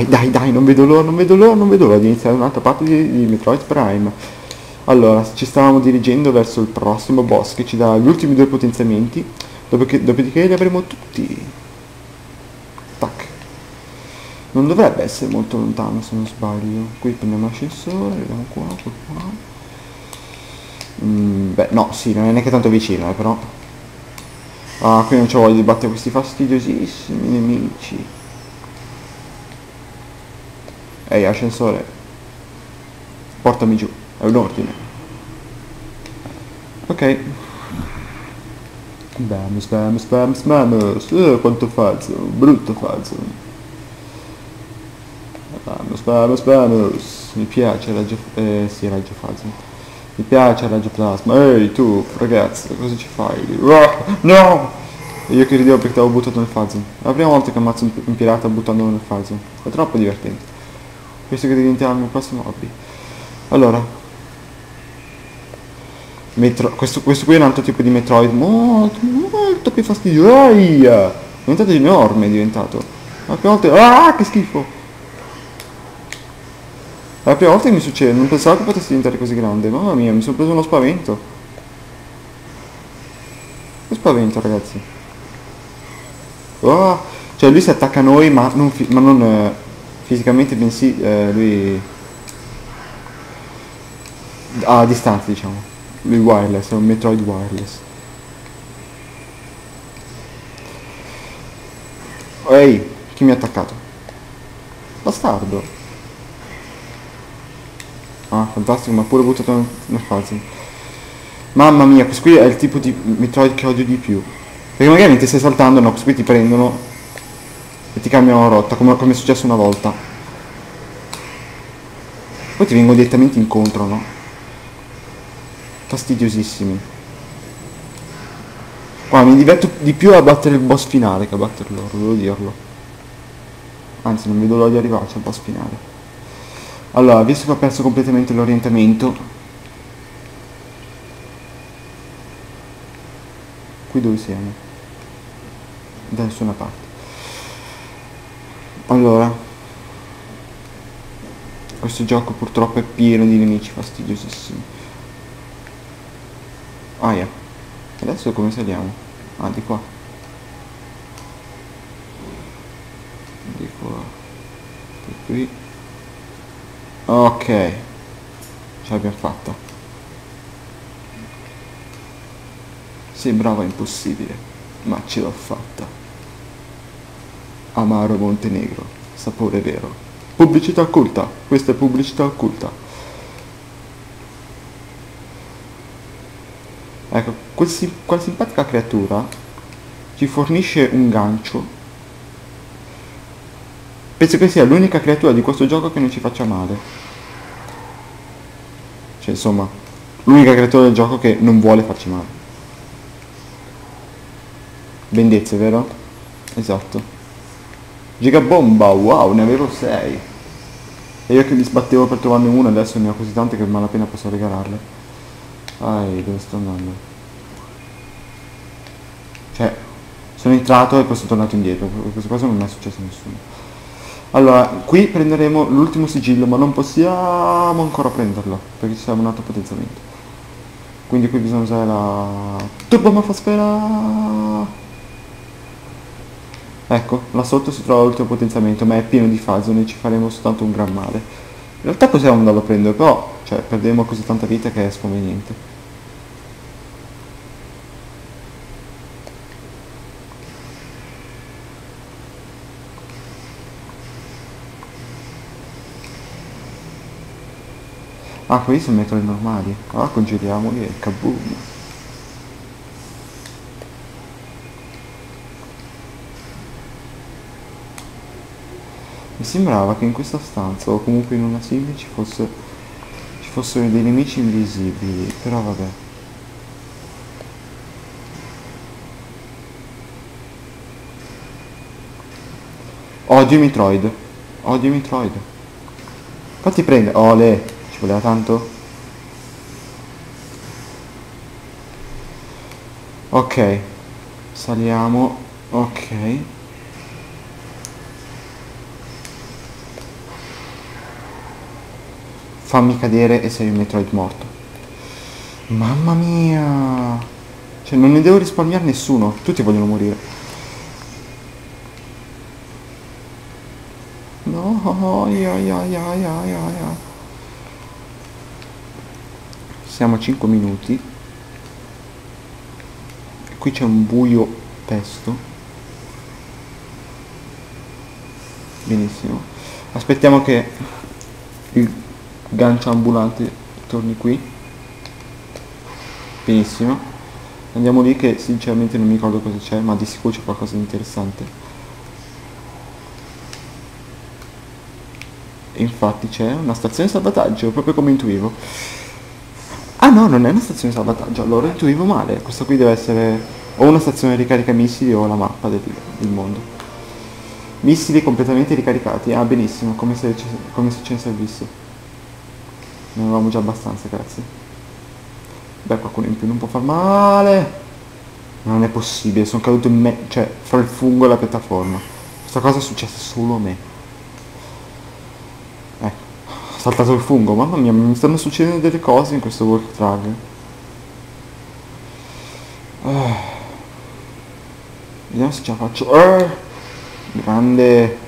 Dai, dai, dai, non vedo l'ora, non vedo l'ora, non vedo l'ora di iniziare un'altra parte di, di Metroid Prime. Allora, ci stavamo dirigendo verso il prossimo boss che ci dà gli ultimi due potenziamenti, dopodiché, dopodiché li avremo tutti. Tac. Non dovrebbe essere molto lontano se non sbaglio. Qui prendiamo l'ascensore, vediamo qua, qua, qua. Mm, beh, no, sì, non è neanche tanto vicino, eh, però. Ah, qui non c'ho voglia di battere questi fastidiosissimi nemici. Ehi, ascensore. Portami giù, è un ordine. Ok. Spam, spam, spam, spam. Eh, quanto falso, brutto falso. Spam, spam, spam. Mi piace raggio... Eh, sì, raggio falso. Mi piace raggio plasma. Ehi, tu, ragazzo, cosa ci fai? Oh, no! Io che ridevo perché t'avevo buttato nel Fazon. È la prima volta che ammazzo un pirata buttandolo nel Fazon. È troppo divertente. Questo che diventerà il mio prossimo hobby. Allora. Metro... Questo, questo qui è un altro tipo di Metroid molto, molto più fastidioso. È diventato enorme, è diventato. La prima volta... Ah, che schifo! La prima volta che mi succede, non pensavo che potesse diventare così grande. Mamma mia, mi sono preso uno spavento. Che spavento, ragazzi. Oh, cioè lui si attacca a noi ma non, ma non eh, fisicamente bensì eh, lui a distanza diciamo. Lui wireless è un metroid wireless. Ehi chi mi ha attaccato? Bastardo. Ah fantastico ma pure buttato nel falso mamma mia questo qui è il tipo di metroid che odio di più. Perché magari mentre stai saltando, no, qui ti prendono e ti cambiano rotta, come, come è successo una volta. Poi ti vengono direttamente incontro, no? Fastidiosissimi. Qua mi diverto di più a battere il boss finale che a battere loro, devo dirlo. Anzi, non vedo l'odio di arrivarci al boss finale. Allora, visto che ho perso completamente l'orientamento, qui dove siamo? da nessuna parte allora questo gioco purtroppo è pieno di nemici fastidiosissimi. Ah yeah. adesso come saliamo? ah di qua. Di qua. Di qui. Ok. Ce l'abbiamo fatta. Sembrava impossibile ma ce l'ho fatta. Amaro Montenegro, sapore vero. Pubblicità occulta, questa è pubblicità occulta. Ecco, quel, quella simpatica creatura ci fornisce un gancio. Penso che sia l'unica creatura di questo gioco che non ci faccia male. Cioè, insomma, l'unica creatura del gioco che non vuole farci male. Bendezze, vero? Esatto. Gigabomba, wow, ne avevo 6. E io che mi sbattevo per trovarne una, adesso ne ho così tante che malapena posso regalarle. Ai, dove sto andando? Cioè, sono entrato e poi sono tornato indietro. Questa cosa non è successo a nessuno. Allora, qui prenderemo l'ultimo sigillo, ma non possiamo ancora prenderlo, perché ci serve un altro potenziamento. Quindi qui bisogna usare la turbo morfosfera. Ecco, là sotto si trova l'ultimo potenziamento, ma è pieno di fase, noi ci faremo soltanto un gran male. In realtà possiamo andarlo a prendere, però, cioè, perderemo così tanta vita che è sconveniente. Ah, questi sono metodi normali. Ah, congeliamoli e kaboom. Mi sembrava che in questa stanza o comunque in una simile ci, fosse, ci fossero dei nemici invisibili, però vabbè. Odio Metroid. Odio Metroid. Fatti prendere. Ole. Ci voleva tanto? Ok. Saliamo. Ok. Fammi cadere e sei un Metroid morto. Mamma mia! Cioè non ne devo risparmiare nessuno, tutti vogliono morire. No, ia, ia, ia, ia, ia, ia. Siamo a 5 minuti. Qui c'è un buio pesto. Benissimo. Aspettiamo che il gancio ambulante torni qui. Benissimo. Andiamo lì che sinceramente non mi ricordo cosa c'è, ma di sicuro c'è qualcosa di interessante. Infatti c'è una stazione di salvataggio, proprio come intuivo. Ah no, non è una stazione di salvataggio, allora intuivo male. Questo qui deve essere o una stazione di ricarica missili o la mappa del, del mondo. Missili completamente ricaricati, ah benissimo, come se, come se ce ne servisse. Ne avevamo già abbastanza, grazie. Beh, qualcuno in più non può far male. Non è possibile, sono caduto in me, cioè, fra il fungo e la piattaforma. Questa cosa è successa solo a me. Ecco, ho saltato il fungo, mamma mia, mi stanno succedendo delle cose in questo work drag. Ah. Vediamo se ce la faccio. Ah. Grande.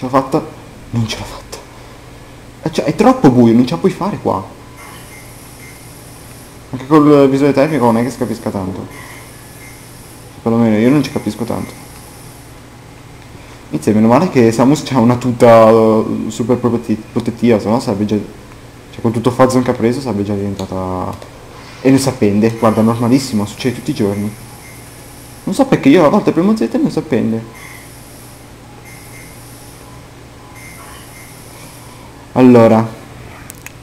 Ce l'ho fatta? Non ce l'ho fatta. Eh, cioè, è troppo buio, non ce la puoi fare qua. Anche col visore tecnico non è che si capisca tanto. Perlomeno io non ci capisco tanto. Inizia, meno male che Samus c'ha una tuta uh, super protettiva, se no sarebbe già... Cioè con tutto Fazon che ha preso sarebbe già diventata... E ne sapende, guarda, normalissimo, succede tutti i giorni. Non so perché io a volte premo Z e non sapende. Allora,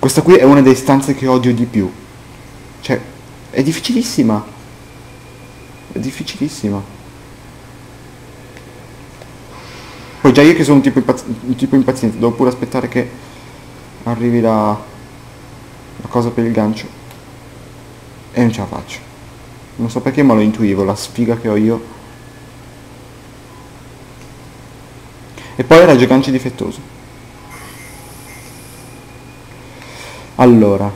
questa qui è una delle stanze che odio di più. Cioè, è difficilissima. È difficilissima. Poi già io che sono un tipo, un tipo impaziente, devo pure aspettare che arrivi la, la cosa per il gancio. E non ce la faccio. Non so perché ma lo intuivo, la sfiga che ho io. E poi il gancio difettoso. Allora,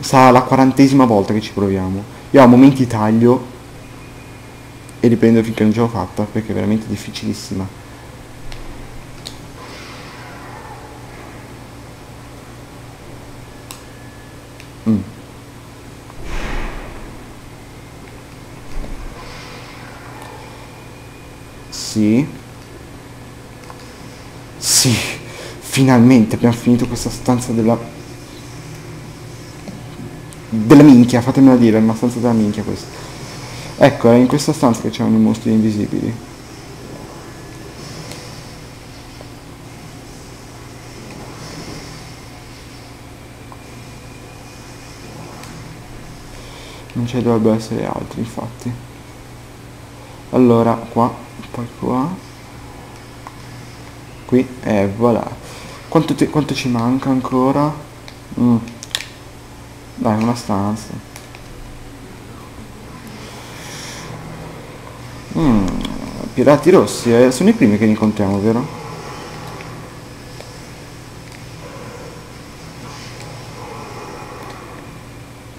sarà la quarantesima volta che ci proviamo. Io a momenti taglio e riprendo finché non ce l'ho fatta, perché è veramente difficilissima. Mm. Sì. Sì, finalmente abbiamo finito questa stanza della della minchia, fatemela dire, è una stanza della minchia questa. Ecco, è in questa stanza che c'erano i mostri invisibili. Non ne dovrebbero essere altri, infatti. Allora, qua, poi qua. Qui, e eh, voilà. Quanto, quanto ci manca ancora? Mm. Dai, una stanza. Mm, pirati rossi, eh, sono i primi che li incontriamo, vero?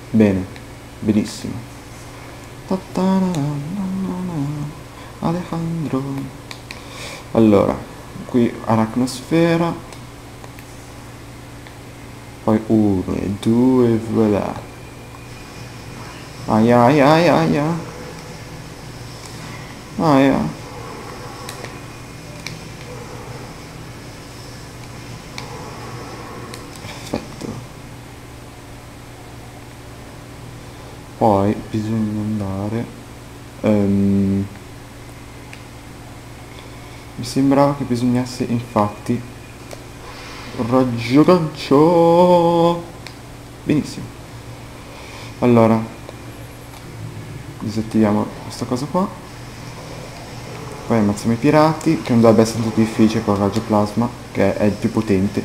Bene, benissimo. Alejandro. Allora, qui aracnosfera poi uno e due e voilà aia aia aia aia aia perfetto. Poi bisogna andare um, mi sembrava che bisognasse infatti raggio gancio benissimo. Allora disattiviamo questa cosa qua. Poi ammazziamo i pirati che non dovrebbe essere tanto difficile con il raggio plasma che è il più potente.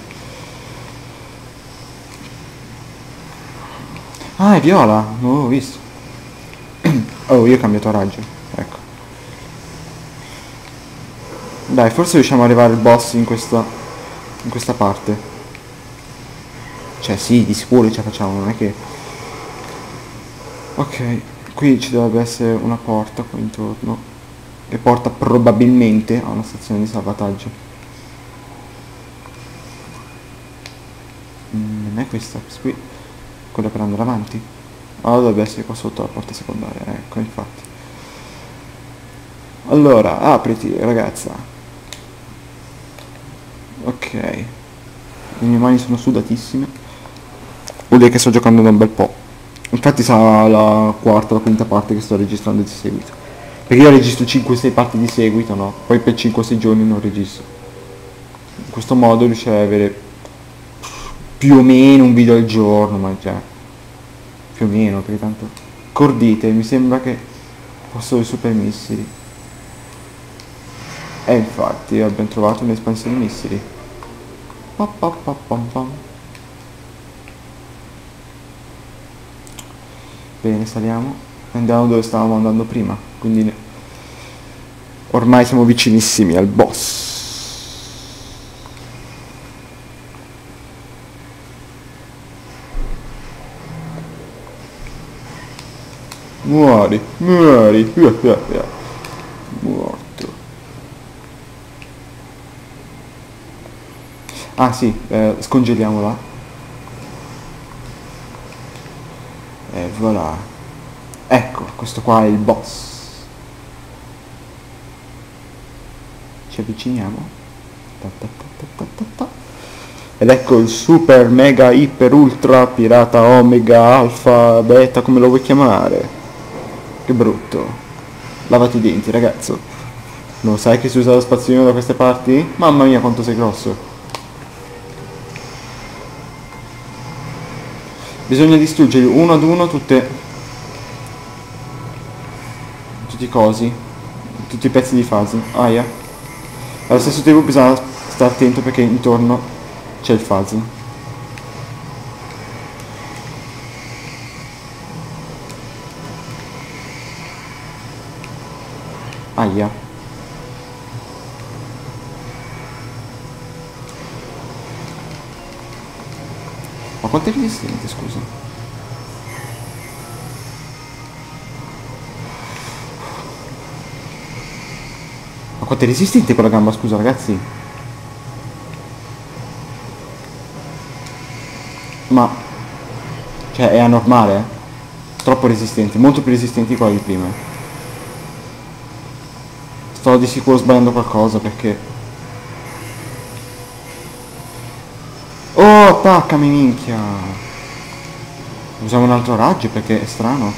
Ah è viola. Non l'avevo visto. Oh io ho cambiato raggio. Ecco. Dai, forse riusciamo ad arrivare al boss in questa, in questa parte. Cioè sì, di sicuro ce la facciamo, non è che... Ok, qui ci dovrebbe essere una porta qua intorno. Che porta probabilmente a una stazione di salvataggio. Mm, non è questa, qui. Quella per andare avanti. Allora dovrebbe essere qua sotto la porta secondaria, ecco infatti. Allora, apriti ragazza. Ok. Le mie mani sono sudatissime. Vuol dire che sto giocando da un bel po'. Infatti sarà la quarta la quinta parte che sto registrando di seguito. Perché io registro 5-6 parti di seguito, no? Poi per 5-6 giorni non registro. In questo modo riuscirei ad avere più o meno un video al giorno, ma già. Più o meno, perché tanto. Cordite, mi sembra che fossero i super missili. E infatti abbiamo trovato un'espansione missili. Pa, pa, pa, pam, pam. Bene, saliamo. Andiamo dove stavamo andando prima. Quindi ormai siamo vicinissimi al boss. Muori, muori, morto. Ah sì, eh, scongeliamola. E voilà. Ecco, questo qua è il boss. Ci avviciniamo. Ed ecco il super mega iper ultra pirata omega alfa beta come lo vuoi chiamare. Che brutto. Lavati i denti, ragazzo. Non sai che si usa lo spazzolino da queste parti? Mamma mia quanto sei grosso. Bisogna distruggere uno ad uno tutte... Tutti i cosi. Tutti i pezzi di fase. Aia. Allo stesso tempo bisogna stare attento perché intorno c'è il fase. Aia. Ma quanto è resistente, scusa? Ma quanto è resistente quella gamba, scusa ragazzi? Ma... Cioè, è anormale, eh? Troppo resistente, molto più resistenti quella di prima. Sto di sicuro sbagliando qualcosa perché... Attaccami minchia! Usiamo un altro raggio perché è strano.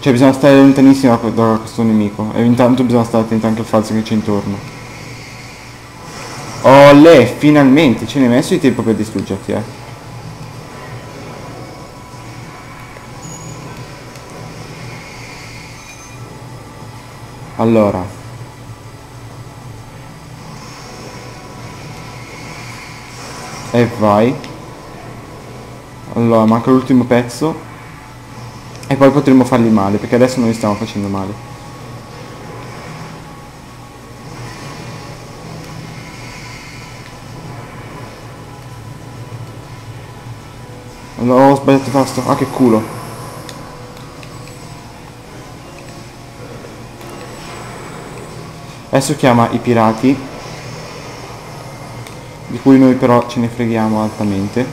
Cioè bisogna stare lontanissimo da, questo nemico. E intanto bisogna stare attenti anche al falso che c'è intorno. Lei, finalmente! Ce ne hai messo di tempo per distruggerti, eh. allora e vai. Allora manca l'ultimo pezzo. E poi potremo fargli male perché adesso noi stiamo facendo male. Allora ho sbagliato tasto. Ah che culo. Adesso chiama i pirati, di cui noi però ce ne freghiamo altamente.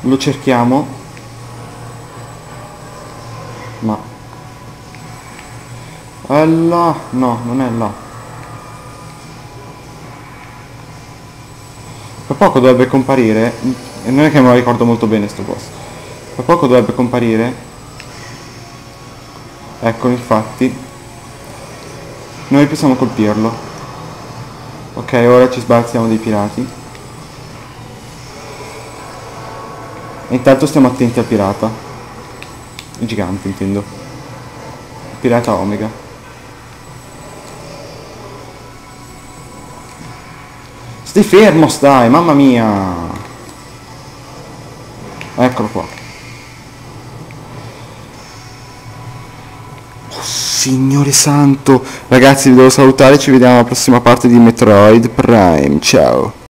Lo cerchiamo, ma... È là! No, non è là. Tra poco dovrebbe comparire, e non è che me lo ricordo molto bene sto boss, tra poco dovrebbe comparire, ecco infatti, noi possiamo colpirlo. Ok, ora ci sbalziamo dei pirati. E intanto stiamo attenti al pirata. Il gigante, intendo. Il pirata Omega. Stai fermo, stai, mamma mia! Eccolo qua. Signore santo. Ragazzi vi devo salutare, ci vediamo alla prossima parte di Metroid Prime. Ciao.